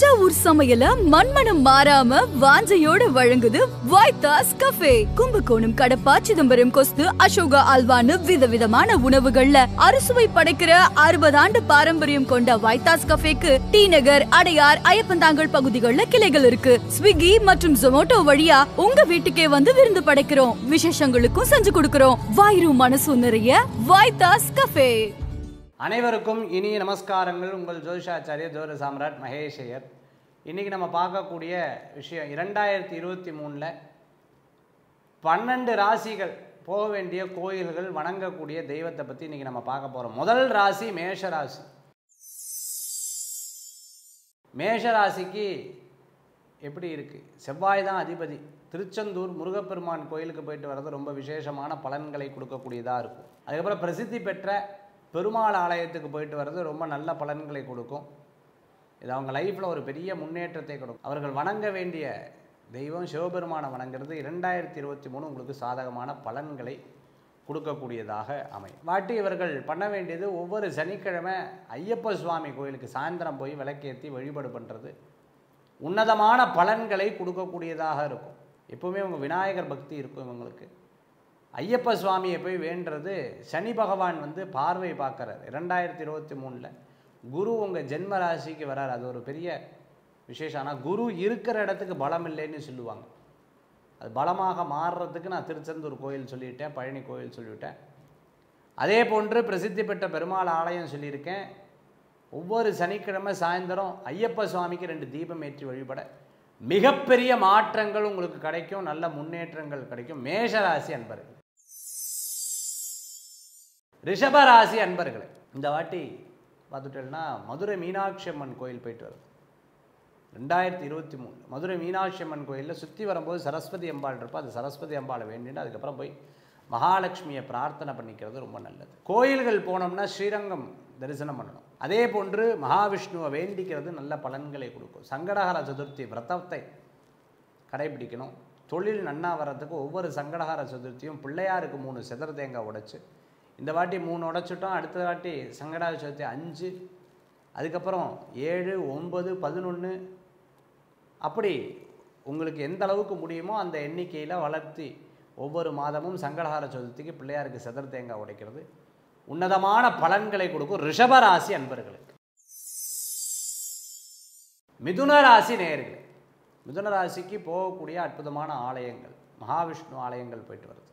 தஞ்சாவூர் சமையல மண்மனம் மாறாம வாஞ்சையோட வழங்குது வைத்தாஸ் கஃபே. கும்பகோணம் கடப்பா சிதம்பரம் கொஸ்து அசோகா அல்வான்னு விதவிதமான உணவுகள்ல அறுசுவை படைக்கிற அறுபது ஆண்டு பாரம்பரியம் கொண்ட வைத்தாஸ் கஃபேக்கு டி நகர் அடையார் ஐயப்பந்தாங்கல் பகுதிகளில் கிளைகள் இருக்கு. ஸ்விக்கி மற்றும் ஜொமோட்டோ வழியா உங்க வீட்டுக்கே வந்து விருந்து படைக்கிறோம். விசேஷங்களுக்கும் செஞ்சு கொடுக்கிறோம். வாயிரும் மனசும் நிறைய வைத்தாஸ் கஃபே. அனைவருக்கும் இனிய நமஸ்காரங்கள். உங்கள் ஜோதிஷாச்சாரிய ஜோதிட சாம்ராட் மகேஷையர். இன்றைக்கி நம்ம பார்க்கக்கூடிய விஷயம் இரண்டாயிரத்தி இருபத்தி மூணில் பன்னெண்டு ராசிகள் போக வேண்டிய கோயில்கள் வணங்கக்கூடிய தெய்வத்தை பற்றி இன்றைக்கி நம்ம பார்க்க போகிறோம் முதல் ராசி மேஷ ராசி. மேஷ ராசிக்கு எப்படி இருக்குது செவ்வாய் தான் அதிபதி. திருச்செந்தூர் முருகப்பெருமான் கோயிலுக்கு போயிட்டு வர்றது ரொம்ப விசேஷமான பலன்களை கொடுக்கக்கூடியதாக இருக்கும். அதுக்கப்புறம் பிரசித்தி பெற்ற பெருமாள் ஆலயத்துக்கு போயிட்டு வர்றது ரொம்ப நல்ல பலன்களை கொடுக்கும். இது அவங்க லைஃப்பில் ஒரு பெரிய முன்னேற்றத்தை கொடுக்கும். அவர்கள் வணங்க வேண்டிய தெய்வம் சிவபெருமானை வணங்குறது இரண்டாயிரத்தி இருபத்தி மூணு உங்களுக்கு சாதகமான பலன்களை கொடுக்கக்கூடியதாக அமையும். வாட்டி இவர்கள் பண்ண வேண்டியது ஒவ்வொரு சனிக்கிழமை ஐயப்ப சுவாமி கோயிலுக்கு சாயந்தரம் போய் விளக்கேற்றி வழிபாடு பண்ணுறது உன்னதமான பலன்களை கொடுக்கக்கூடியதாக இருக்கும். எப்போவுமே உங்கள் விநாயகர் பக்தி இருக்கும் இவங்களுக்கு. ஐயப்ப சுவாமியை போய் வேண்டுறது சனி பகவான் வந்து பார்வை பார்க்குறார். ரெண்டாயிரத்தி இருபத்தி மூணில் குரு உங்கள் ஜென்ம ராசிக்கு வரார். அது ஒரு பெரிய விசேஷம். ஆனால் குரு இருக்கிற இடத்துக்கு பலம் இல்லைன்னு சொல்லுவாங்க. அது பலமாக மாறுறதுக்கு நான் திருச்செந்தூர் கோயில் சொல்லிவிட்டேன் பழனி கோயில் சொல்லிவிட்டேன். அதே போன்று பிரசித்தி பெற்ற பெருமாள் ஆலயம் சொல்லியிருக்கேன். ஒவ்வொரு சனிக்கிழமை சாயந்தரம் ஐயப்ப சுவாமிக்கு ரெண்டு தீபம் ஏற்றி வழிபட மிகப்பெரிய மாற்றங்கள் உங்களுக்கு கிடைக்கும் நல்ல முன்னேற்றங்கள் கிடைக்கும். மேஷராசி அன்பர்கள். ரிஷபராசி அன்பர்களே இந்த வாட்டி பார்த்துட்டேன்னா மதுரை மீனாட்சி அம்மன் கோயில் போயிட்டு வரும். ரெண்டாயிரத்தி இருபத்தி மூணு மதுரை மீனாட்சி அம்மன் கோயிலில் சுற்றி வரும்போது சரஸ்வதி அம்பாள் இருப்போம் அது சரஸ்வதி அம்பாளை வேண்டிட்டு அதுக்கப்புறம் போய் மகாலட்சுமியை பிரார்த்தனை பண்ணிக்கிறது ரொம்ப நல்லது. கோயில்கள் போனோம்னா ஸ்ரீரங்கம் தரிசனம் பண்ணணும். அதே போன்று மகாவிஷ்ணுவை வேண்டிக்கிறது நல்ல பலன்களை கொடுக்கும். சங்கடகர சதுர்த்தி விரதத்தை கடைபிடிக்கணும். தொழில் நன்னா வர்றதுக்கு ஒவ்வொரு சங்கடகார சதுர்த்தியும் பிள்ளையாருக்கு மூணு செதர் தேங்காய் உடைச்சு இந்த வாட்டி மூணு உடைச்சிட்டோம் அடுத்த வாட்டி சங்கடா சதுர்த்தி அஞ்சு அதுக்கப்புறம் ஏழு ஒன்பது பதினொன்று அப்படி உங்களுக்கு எந்த அளவுக்கு முடியுமோ அந்த எண்ணிக்கையில் வளர்த்தி ஒவ்வொரு மாதமும் சங்கடஹார சதுர்த்திக்கு பிள்ளையாருக்கு செதர் தேங்காய் உடைக்கிறது. உன்னதமான பலன்களை கொடுக்கும் ரிஷபராசி அன்பர்களுக்கு மிதுன ராசி நேயர்கள் மிதுன ராசிக்கு போகக்கூடிய அற்புதமான ஆலயங்கள் மகாவிஷ்ணு ஆலயங்கள் போயிட்டு வருது.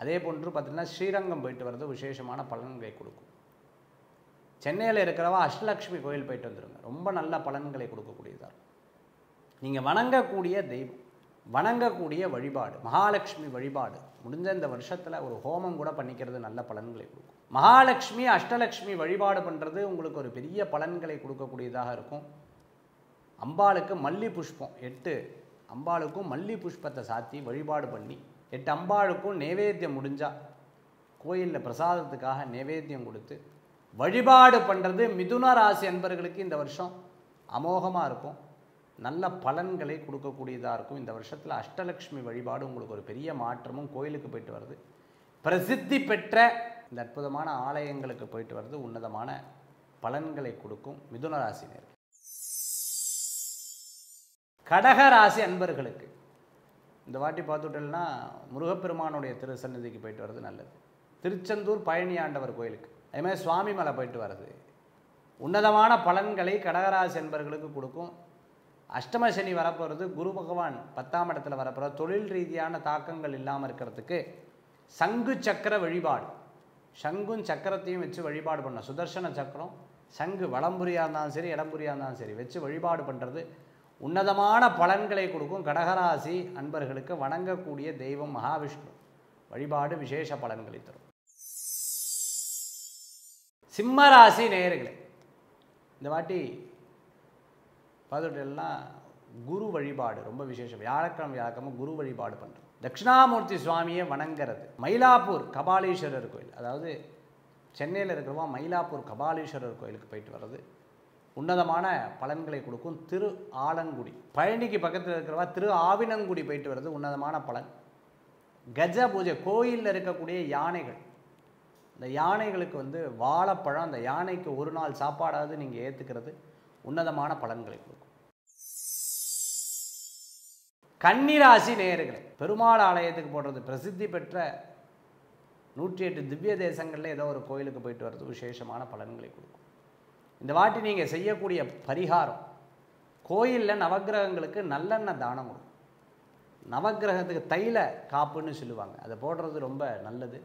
அதே போன்று பார்த்திங்கன்னா ஸ்ரீரங்கம் போயிட்டு வர்றது விசேஷமான பலன்களை கொடுக்கும். சென்னையில் இருக்கிறவா அஷ்டலக்ஷ்மி கோயில் போயிட்டு வந்துடுங்க ரொம்ப நல்ல பலன்களை கொடுக்கக்கூடியதாக இருக்கும் நீங்கள் வணங்கக்கூடிய தெய்வம் வணங்கக்கூடிய வழிபாடு மகாலட்சுமி வழிபாடு முடிஞ்ச இந்த வருஷத்தில் ஒரு ஹோமம் கூட பண்ணிக்கிறது நல்ல பலன்களை கொடுக்கும். மகாலட்சுமி அஷ்டலக்ஷ்மி வழிபாடு பண்ணுறது உங்களுக்கு ஒரு பெரிய பலன்களை கொடுக்கக்கூடியதாக இருக்கும். அம்பாளுக்கு மல்லி புஷ்பம் எட்டு அம்பாளுக்கும் மல்லி புஷ்பத்தை சாத்தி வழிபாடு பண்ணி எட்டு அம்பாளுக்கும் நைவேத்தியம் முடிஞ்சால் கோயிலில் பிரசாதத்துக்காக நைவேத்தியம் கொடுத்து வழிபாடு பண்ணுறது மிதுன ராசி அன்பர்களுக்கு இந்த வருஷம் அமோகமாக இருக்கும். நல்ல பலன்களை கொடுக்கக்கூடியதாக இருக்கும். இந்த வருஷத்தில் அஷ்டலக்ஷ்மி வழிபாடு உங்களுக்கு ஒரு பெரிய மாற்றமும் கோயிலுக்கு போயிட்டு வருது. பிரசித்தி பெற்ற இந்த அற்புதமான ஆலயங்களுக்கு போயிட்டு வருது. உன்னதமான பலன்களை கொடுக்கும் மிதுன ராசினர் கடக ராசி அன்பர்களுக்கு இந்த வாட்டி பார்த்துட்டோம்னா முருகப்பெருமானுடைய திருசன்னதிக்கு போயிட்டு வர்றது நல்லது. திருச்செந்தூர் பழனி ஆண்டவர் கோயிலுக்கு. அதேமாதிரி சுவாமி மலை போயிட்டு வர்றது. உன்னதமான பலன்களை கடகராசி என்பர்களுக்கு கொடுக்கும். அஷ்டம சனி வரப்போகிறது குரு பகவான் பத்தாம் இடத்துல வரப்போகிறது தொழில் ரீதியான தாக்கங்கள் இல்லாமல் இருக்கிறதுக்கு சங்கு சக்கர வழிபாடு. சங்கும் சக்கரத்தையும் வச்சு வழிபாடு பண்ண சுதர்சன சக்கரம் சங்கு வளம்புரியாக இருந்தாலும் சரி இடம்புரியாக இருந்தாலும் சரி வச்சு வழிபாடு பண்ணுறது உன்னதமான பலன்களை கொடுக்கும் கடகராசி அன்பர்களுக்கு வணங்கக்கூடிய தெய்வம் மகாவிஷ்ணு. வழிபாடு விசேஷ பலன்களை தரும். சிம்மராசி நேயர்களே இந்த வாட்டி பார்த்துட்டெல்லாம் குரு வழிபாடு ரொம்ப விசேஷம். வியாழக்கிழமை வியாழக்கிழமை குரு வழிபாடு பண்ணுறோம் தட்சிணாமூர்த்தி சுவாமியை வணங்குறது. மயிலாப்பூர் கபாலீஸ்வரர் கோயில். அதாவது சென்னையில் இருக்கிறவா மயிலாப்பூர் கபாலீஸ்வரர் கோயிலுக்கு போயிட்டு வர்றது. உன்னதமான பலன்களை கொடுக்கும் திரு ஆலங்குடி. பழனிக்கு பக்கத்தில் இருக்கிறவா திரு ஆவினங்குடி போயிட்டு வர்றது உன்னதமான பலன். கஜ பூஜை கோயிலில் இருக்கக்கூடிய யானைகள். இந்த யானைகளுக்கு வந்து வாழைப்பழம் அந்த யானைக்கு ஒரு நாள் சாப்பாடாவது நீங்கள் ஏற்றுக்கிறது உன்னதமான பலன்களை கொடுக்கும். கன்னிராசி நேயர்கள் பெருமாள் ஆலயத்துக்கு போடுறது பிரசித்தி பெற்ற நூற்றி எட்டு திவ்ய தேசங்களில் ஏதோ ஒரு கோயிலுக்கு போயிட்டு வர்றது விசேஷமான பலன்களை கொடுக்கும். இந்த வாட்டி நீங்கள் செய்யக்கூடிய பரிகாரம் கோயிலில் நவக்கிரகங்களுக்கு நல்லெண்ணெய் தானம் கொடுக்கும். நவக்கிரகத்துக்கு தைல காப்புன்னு சொல்லுவாங்க. அதை போடுறது ரொம்ப நல்லது.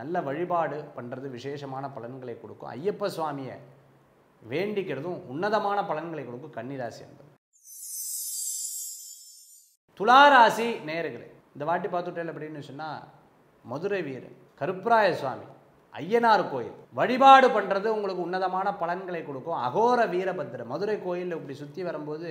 நல்ல வழிபாடு பண்ணுறது விசேஷமான பலன்களை கொடுக்கும். ஐயப்ப சுவாமியை வேண்டிக்கிறதும் உன்னதமான பலன்களை கொடுக்கும் கன்னிராசி என்பது. துளாராசி நேயர்களே இந்த வாட்டி பார்த்துட்டேன் அப்படின்னு சொன்னால் மதுரை வீரன் கருப்பராய சுவாமி. ஐயனார் கோயில். வழிபாடு பண்ணுறது உங்களுக்கு உன்னதமான பலன்களை கொடுக்கும். அகோர வீரபத்திரன் மதுரை கோயிலில் இப்படி சுற்றி வரும்போது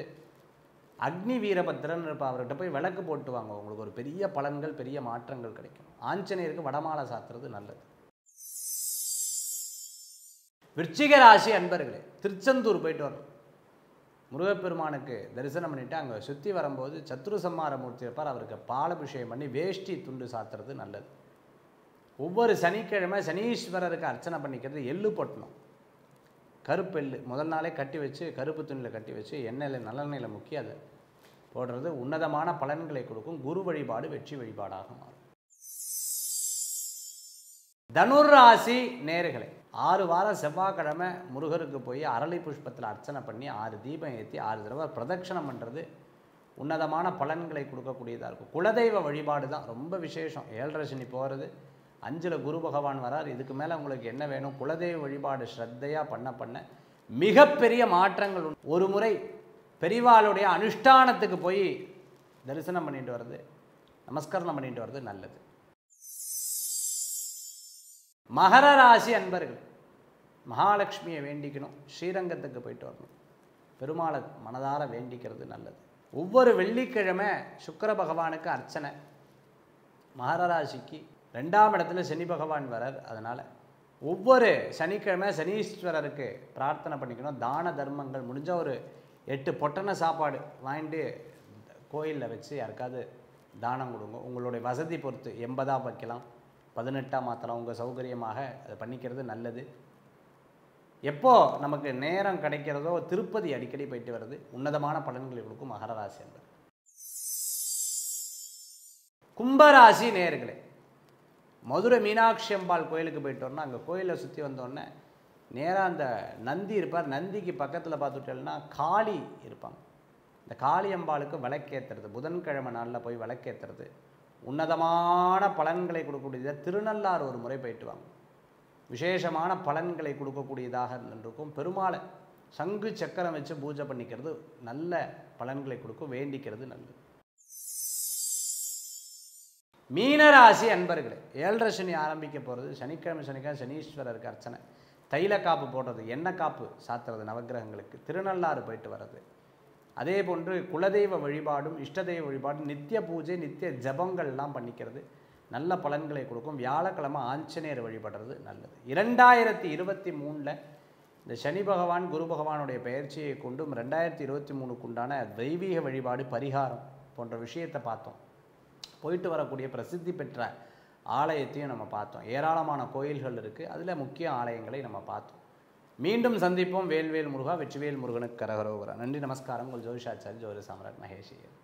அக்னி வீரபத்திரன் இருப்பா. அவர்கிட்ட போய் விளக்கு போட்டு வாங்க. உங்களுக்கு ஒரு பெரிய பலன்கள் பெரிய மாற்றங்கள் கிடைக்கும். ஆஞ்சநேயருக்கு வடமாலை சாத்துறது நல்லது. விருச்சிக ராசி அன்பர்களே திருச்செந்தூர் போயிட்டு வரணும். முருகப்பெருமானுக்கு தரிசனம் பண்ணிட்டு அங்கே சுற்றி வரும்போது சத்ரு சம்மார மூர்த்தி இருப்பார். அவருக்கு பாலபிஷேகம் பண்ணி வேஷ்டி துண்டு சாத்துறது நல்லது. ஒவ்வொரு சனிக்கிழமை சனீஸ்வரருக்கு அர்ச்சனை பண்ணிக்கிறது எள்ளு பொட்டணும். கருப்பு எள்ளு. முதல் நாளே கட்டி வச்சு கருப்பு துணியில் கட்டி வச்சு எண்ணெயில் நல்லெண்ணெயில் முக்கிய அதை போடுறது உன்னதமான பலன்களை கொடுக்கும். குரு வழிபாடு வெற்றி வழிபாடாக மாறும். தனுர் ராசி நேர்களை ஆறு வாரம் செவ்வாய்க்கிழமை முருகருக்கு போய் அரளி புஷ்பத்தில் அர்ச்சனை பண்ணி ஆறு தீபம் ஏற்றி ஆறு தடவை பிரதட்சணம் பண்ணுறது உன்னதமான பலன்களை கொடுக்கக்கூடியதாக இருக்கும். குலதெய்வ வழிபாடு தான் ரொம்ப விசேஷம். ஏழரை சனி போகிறது அஞ்சில் குரு பகவான் வரார். இதுக்கு மேலே உங்களுக்கு என்ன வேணும்? குலதெய்வ வழிபாடு ஸ்ரத்தையாக பண்ண பண்ண மிகப்பெரிய மாற்றங்கள் ஒரு முறை பெரிவாளுடைய அனுஷ்டானத்துக்கு போய் தரிசனம் பண்ணிட்டு வர்றது நமஸ்கரணம் பண்ணிட்டு வர்றது நல்லது. மகர ராசி அன்பர்கள் மகாலட்சுமியை வேண்டிக்கணும். ஸ்ரீரங்கத்துக்கு போயிட்டு வரணும். பெருமாளை மனதார வேண்டிக்கிறது நல்லது. ஒவ்வொரு வெள்ளிக்கிழமை சுக்கர பகவானுக்கு அர்ச்சனை. மகர ராசிக்கு ரெண்டாம் இடத்துல சனி பகவான் வரார் அதனால் ஒவ்வொரு சனிக்கிழமை சனீஸ்வரருக்கு பிரார்த்தனை பண்ணிக்கணும். தான தர்மங்கள் முடிஞ்ச ஒரு எட்டு பொட்டன சாப்பாடு வாங்கிட்டு கோயிலில் வச்சு யாருக்காவது தானம் கொடுங்க. உங்களுடைய வசதி பொறுத்து எண்பதாக வைக்கலாம். பதினெட்டாக மாற்றலாம் உங்கள் சௌகரியமாக அதை பண்ணிக்கிறது நல்லது. எப்போது நமக்கு நேரம் கிடைக்கிறதோ திருப்பதி அடிக்கடி போயிட்டு வருது உன்னதமான பலன்களை கொடுக்கும் மகர ராசி என்பது. கும்பராசி நேர்களே மதுரை மீனாட்சி அம்பாள் கோயிலுக்கு போயிட்டோம்னா அங்கே கோயிலை சுற்றி வந்தோடனே நேராக அந்த நந்தி இருப்பார். நந்திக்கு பக்கத்தில் பார்த்துட்டோம்னா காளி இருப்பாங்க. இந்த காளி அம்பாளுக்கு விளக்கேற்றுறது புதன்கிழமை நாளில் போய் விளக்கேற்றுறது உன்னதமான பலன்களை கொடுக்கக்கூடியதாக திருநள்ளாறு ஒரு முறை போயிட்டு வாங்க. விசேஷமான பலன்களை கொடுக்கக்கூடியதாக இருந்திருக்கும். பெருமாளை சங்கு சக்கரம் வச்சு பூஜை பண்ணிக்கிறது நல்ல பலன்களை கொடுக்கும். வேண்டிக்கிறது நல்லது. மீனராசி அன்பர்களே ஏழரை சனி ஆரம்பிக்க போகிறது சனிக்கிழமை சனிக்கிழமை சனீஸ்வரருக்கு அர்ச்சனை தைல காப்பு போடுறது எண்ணெய் காப்பு சாத்துறது நவக்கிரகங்களுக்கு. திருநள்ளாறு போயிட்டு வர்றது. அதே போன்று குலதெய்வ வழிபாடும் இஷ்ட தெய்வ வழிபாடும் நித்திய பூஜை நித்திய ஜபங்கள்லாம் பண்ணிக்கிறது. நல்ல பலன்களை கொடுக்கும். வியாழக்கிழமை ஆஞ்சநேயர் வழிபடுறது நல்லது. இரண்டாயிரத்தி இருபத்தி மூணில் இந்த சனி பகவான் குரு பகவானுடைய பயிற்சியை கொண்டும் ரெண்டாயிரத்தி இருபத்தி மூணுக்கு உண்டான தெய்வீக வழிபாடு பரிகாரம் போன்ற விஷயத்தை பார்த்தோம். போயிட்டு வரக்கூடிய பிரசித்தி பெற்ற ஆலயத்தையும் நம்ம பார்த்தோம். ஏராளமான கோயில்கள் இருக்குது அதில் முக்கிய ஆலயங்களை நம்ம பார்த்தோம். மீண்டும் சந்திப்போம். வேல்வேல் முருகா வெற்றிவேல் முருகனுக்கு கரகரோகரா. நன்றி நமஸ்காரம். உங்கள் ஜோதிஷாச்சாரி ஜோதி சாம்ராட் மகேஷ் ஐயர்.